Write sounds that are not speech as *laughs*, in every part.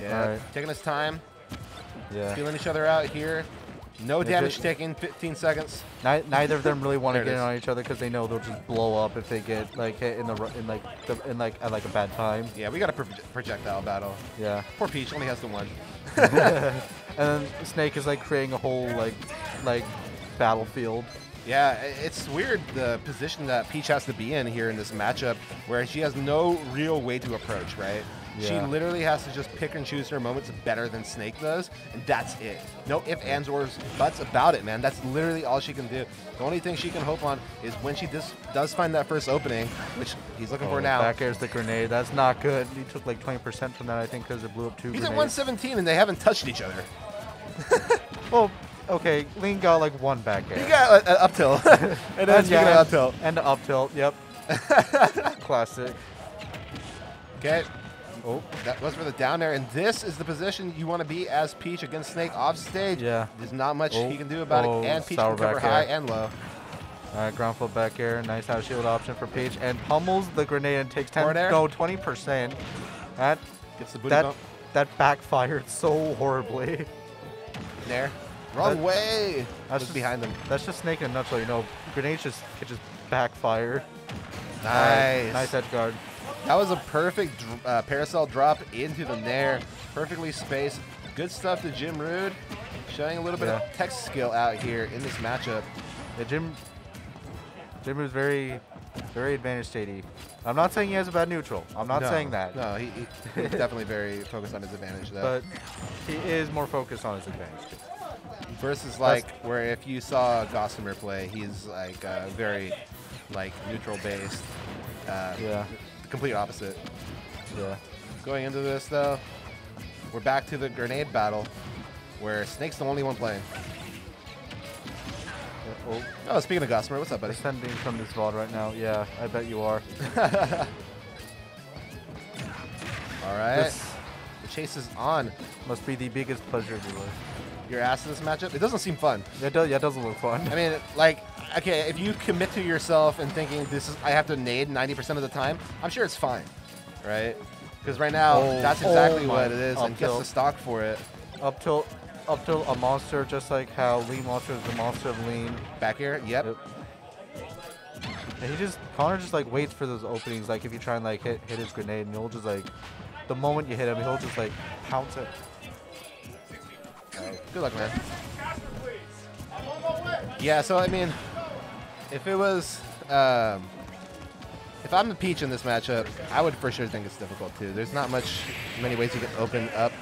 Yeah, Alright. taking his time, Yeah. feeling each other out here. No If damage taken, 15 seconds. Ni- neither of them really want to get in on each other because they know they'll just blow up if they get like hit in the in like the, in like at like a bad time. Yeah, we got a pro- projectile battle. Yeah. Poor Peach only has the one. *laughs* and then Snake is like creating a whole like like battlefield. Yeah, it's weird the position that Peach has to be in here in this matchup where she has no real way to approach, right? She literally has to just pick and choose her moments better than Snake does, and that's it. No if, ands, or buts about it, man. That's literally all she can do. The only thing she can hope on is when she dis- does find that first opening, which he's looking oh, for Oh, now. Back airs the grenade. That's not good. He took like 20% from that, I think, because it blew up two He's at 117 and they haven't touched each other. *laughs* Well, okay, Lean got like one back air. He got an up tilt. *laughs* *laughs* and then And yeah, up tilt. And up tilt, yep. Classic. Okay. Oh, That was for the down air, and this is the position you want to be as Peach against Snake off stage. Yeah. There's not much Oh, he can do oh. about oh, it, and Peach can cover high air. and low. Alright, ground flip back air. Nice out shield option for Peach. And pummels the grenade and takes 10, Forward air? no, 20%. That, Gets the booty that, bump that backfired so horribly. there. Wrong that- way. That's just- behind them. That's just Snake in a nutshell, you know. Grenades just, it just backfire. Nice. Alright, Nice edge guard. That was a perfect uh, parasol drop into the nair. Perfectly spaced. Good stuff to Jim Rude. Showing a little bit Yeah. of tech skill out here in this matchup. Yeah, Jim, Jim is very, very advantage statey. I'm not saying he has a bad neutral. I'm not No, saying that. No, he, he- he's *laughs* definitely very focused on his advantage, though. But he is more focused on his advantage. Versus like where if you saw Gossamer play, he's like uh, very like neutral based. Uh, Yeah. Complete opposite. Yeah. Going into this though, we're back to the grenade battle, where Snake's the only one playing. Oh, Oh, speaking of Gossamer, what's up, buddy? ascending from this VOD right now. Yeah, I bet you are. *laughs* All right, This the chase is on. must be the biggest pleasure of your life. Your ass in this matchup. It doesn't seem fun. It does, yeah, it doesn't look fun. I mean, like, okay, if you commit to yourself and thinking this is, I have to nade 90% of the time, I'm sure it's fine, right? Because right now, Oh, that's oh exactly my- what it is, and gets the stock for it. up till, up till a monster, just like how Lean Monster is the monster of Lean. Back here, yep. Yep. And he just Connor just like waits for those openings. Like if you try and like hit hit his grenade, and he'll just like the moment you hit him, he'll just like pounce it. Good luck, man. Yeah, so I mean, if it was, um, if I'm the Peach in this matchup, I would for sure think it's difficult too. There's not much, many ways you can open up,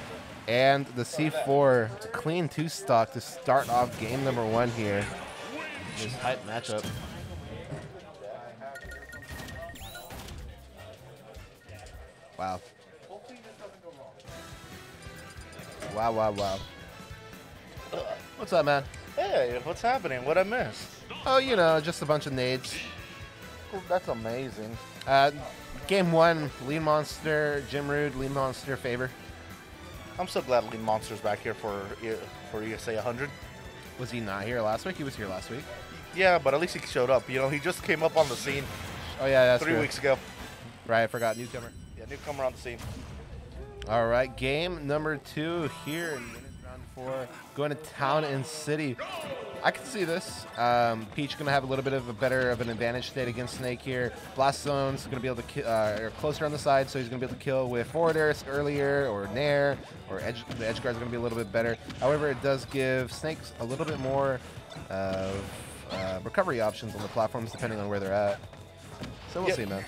and the C4 clean two stock to start off game number one here. This hype matchup. Wow. Wow, wow, wow. What's up, man? Hey, what's happening? What I missed? Oh, you know, just a bunch of nades. That's amazing. Uh, game one, Lean Monster, Jim Rude, Lean Monster favor. I'm so glad Lean Monster's back here for for ESA 100. Was he not here last week? He was here last week. Yeah, but at least he showed up. You know, he just came up on the scene Oh yeah, that's three true. weeks ago. Right, I forgot newcomer. Yeah, newcomer on the scene. All right, game number two here in minute round four, going to town and city. I can see this. Um, Peach going to have a little bit of a better of an advantage state against Snake here. Blast Zone's going to be able to uh, or closer on the side, so he's going to be able to kill with forward air earlier or nair, or edge. The edge guard's going to be a little bit better. However, it does give Snakes a little bit more of uh, recovery options on the platforms depending on where they're at. So we'll Yeah. see, man.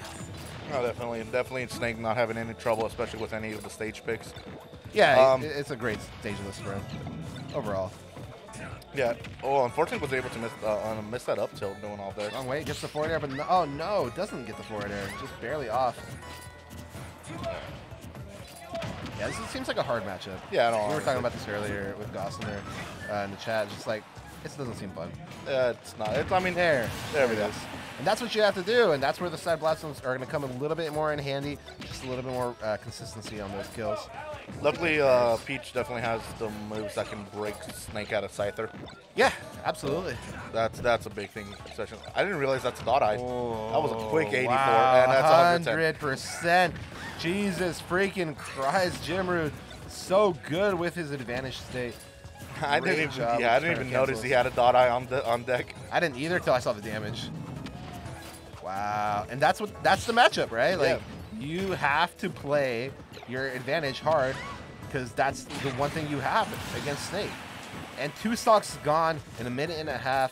No, definitely, definitely Snake not having any trouble, especially with any of the stage picks. Yeah, Um, it, it's a great stage list for him overall. Yeah. Oh, unfortunately, was able to miss uh, uh, miss that up tilt doing all that. Wrong way, gets the forward air, but no, oh no, it doesn't get the forward air, just barely off. Yeah, this is- seems like a hard matchup. Yeah, I know. We were talking about this earlier with Gossamer uh, in the chat, just like, it doesn't seem fun. Uh, it's not. It's, I mean, There, There we it go. And that's what you have to do, and that's where the side blast zones are going to come a little bit more in handy, just a little bit more uh, consistency on those kills. Luckily, uh, Peach definitely has the moves that can break Snake out of Cypher. Yeah, absolutely. That's that's a big thing. Especially, I didn't realize that's a dot eye. that was a quick 84, Wow, and that's 110. 100%. Jesus freaking Christ, Jim Rude, so good with his advantage state. *laughs* I Great didn't even, yeah, I didn't even notice he had a dot eye on the on deck. I didn't either until I saw the damage. Wow, and that's what that's the matchup, right? Like you have to play your advantage hard because that's the one thing you have against Snake. And two stocks gone in a minute and a half.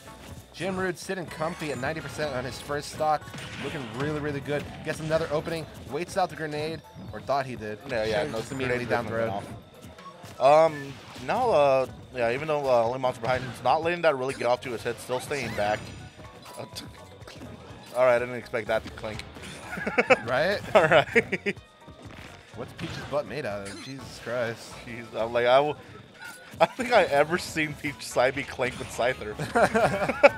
Jim Rude sitting comfy at 90% on his first stock, looking really, really good. Gets another opening, waits out the grenade, or thought he did. Yeah, yeah, no, immediately down the road. definitely went off. Um, now, uh, yeah, even though uh, only monster behind, he's not letting that really get off to his head, still staying back. All right, I didn't expect that to clink. *laughs* Right? All right. What's Peach's butt made out of? Jesus Christ. Jeez, I'm like, I don't think I ever seen Peach side be clink with Cypher.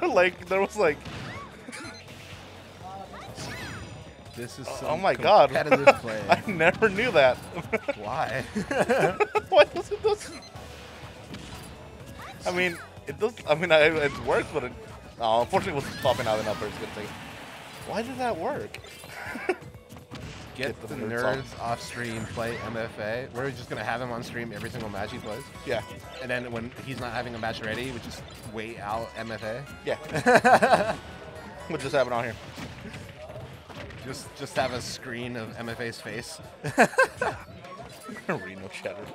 *laughs* *laughs* like, there was like, This is so. Oh my God. play. I never knew that. Why? Why does it does? I mean, it does. I mean, I, it works, but it, oh, unfortunately, it wasn't popping out enough. It's gonna take. Why did that work? *laughs* Get, Get the, the nerds nerds off. stream play MFA. We're just gonna have him on stream every single match he plays, Yeah, and then when he's not having a match ready, we just wait out MFA. yeah. *laughs* what just happened on here? Just just have a screen of MFA's face. *laughs* Reno shattered.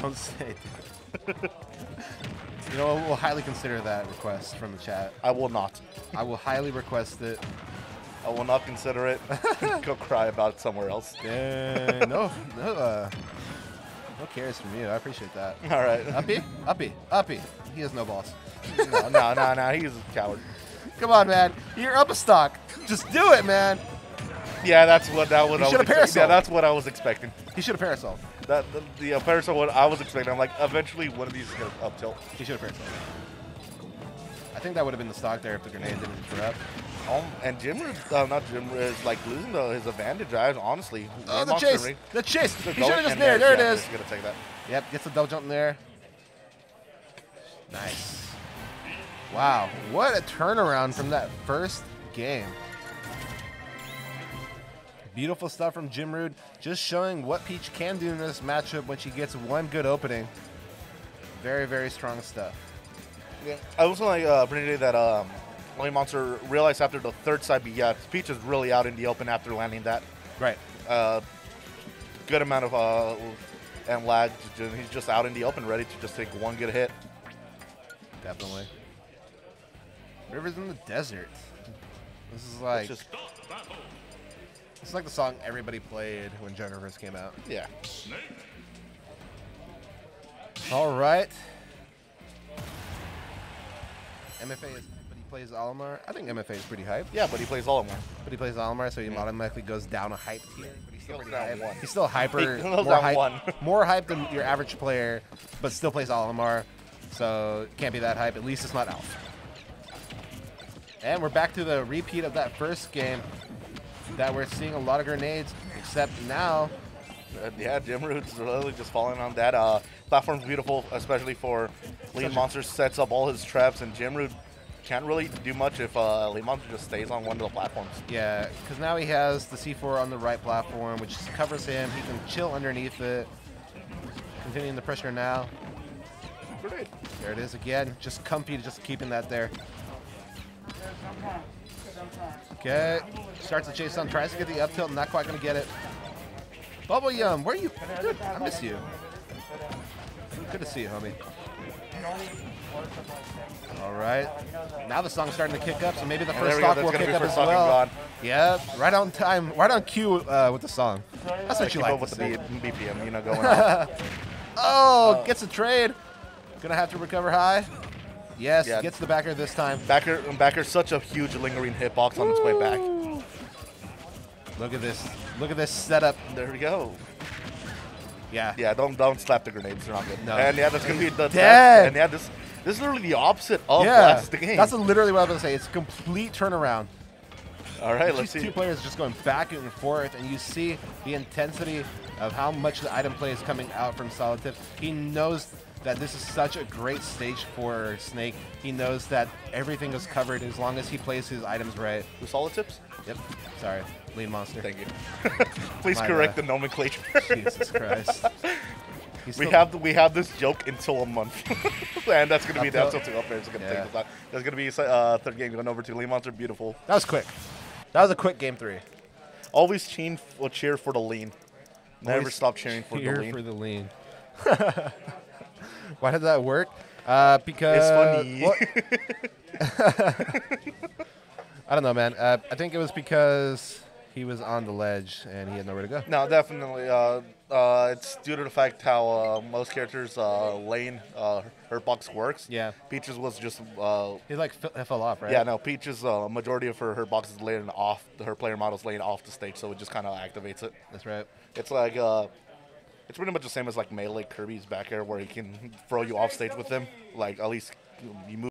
Don't say. it. You know, we'll highly consider that request from the chat. I will not. I will highly request it. I will not consider it. *laughs* Go cry about it somewhere else. Uh, no, *laughs* no, uh, no cares from you. I appreciate that. All right. Uppy, uppy, uppy. He has no balls. no, no, no, no. He's a coward. Come on, man. You're up a stock. Just do it, man. Yeah, that's what that what You I was. parasol. Yeah, that's what I was expecting. He should have parasol. That the, the uh, parasol what I was expecting. I'm like, eventually one of these is gonna up tilt. He should have parasol. I think that would have been the stock there if the grenade didn't interrupt. Um, and Jim, uh, not Jim, is like losing the, his advantage. I honestly. Oh, Red the chase. The chase. He should have just. There it yeah, is. He's gonna take that. Yep, gets the double jump in there. Nice. Wow, what a turnaround from that first game. Beautiful stuff from Jim Rude, just showing what Peach can do in this matchup when she gets one good opening. Very, very strong stuff. Yeah. I also like uh, pretty that um, Lonely Monster realized after the third side B, yeah, Peach is really out in the open after landing that. Right. Uh, good amount of uh, and lag. He's just out in the open, ready to just take one good hit. Definitely. Rivers in the desert. This is like It's just this is like the song everybody played when Joker first came out. yeah. All right. MFA is, but he plays Olimar. I think MFA is pretty hype. Yeah, but he plays them. But he plays Olimar, so he mm-hmm. automatically goes down a hype tier. But he's still pretty down one. He's still hyper. *laughs* He more hype, one. more hype than your average player, but still plays Olimar. So can't be that hype. At least it's not Alf. And we're back to the repeat of that first game. That we're seeing a lot of grenades, except now Uh, yeah, Jim Rude's really just falling on that. Uh, platform's beautiful, especially for Lean Monster sets up all his traps, and Jim Root can't really do much if uh, Lean Monster just stays on one of the platforms. Yeah, because now he has the C4 on the right platform, which covers him. He can chill underneath it. Continuing the pressure now. There it is again. Just comfy, just keeping that there. Okay. Starts the chase on, tries to get the up tilt, not quite going to get it. Bubble Yum, where are you? Dude, I miss you. Good to see you, homie. All right. Now the song's starting to kick up, so maybe the first there we go. stock will kick up as well. gone. Yep, right on time, right on cue uh, with the song. That's what you like with to the. B- BPM, you know, going. *laughs* Oh, gets a trade. Gonna have to recover high. Yes, Yeah. gets the back air this time. Back air, Backer's such a huge lingering hitbox on its way back. Look at this. Look at this setup. There we go. Yeah. Yeah, don't don't slap the grenades. They're not good. No. And yeah, that's gonna be the Dead. And yeah, this This is literally the opposite of yeah, last game. that's literally what I was gonna say. It's a complete turnaround. All right, These let's two players just going back and forth, and you see the intensity of how much the item play is coming out from Solid Tips. He knows that this is such a great stage for Snake. He knows that everything is covered as long as he plays his items right. The solid tips? Yep. Sorry, lean monster. Thank you. *laughs* Please My correct bad. the nomenclature. Jesus Christ. *laughs* We have we have this joke until a month, *laughs* and that's gonna be the Until- two up there. It's gonna Yeah. take. That's gonna be uh, third game going over to Lean Monster. Beautiful. That was quick. That was a quick game three. Always cheer, uh, cheer for the lean. Never Always stop cheering for the lean. for the lean. *laughs* Why did that work? Uh, because it's funny. *laughs* *laughs* I don't know, man. Uh, I think it was because he was on the ledge and he had nowhere to go. no, definitely. Uh, uh, it's due to the fact how uh, most characters' uh, lane uh, hurt box works. Yeah. Peaches was just uh, He like f- fell off, right? Yeah, no, Peach's uh, majority of her, her box is laying off, her player models laying off the stage, so it just kind of activates it. That's right. It's like, uh, it's pretty much the same as like melee Kirby's back air, where he can throw you off stage with him. Like, at least you move.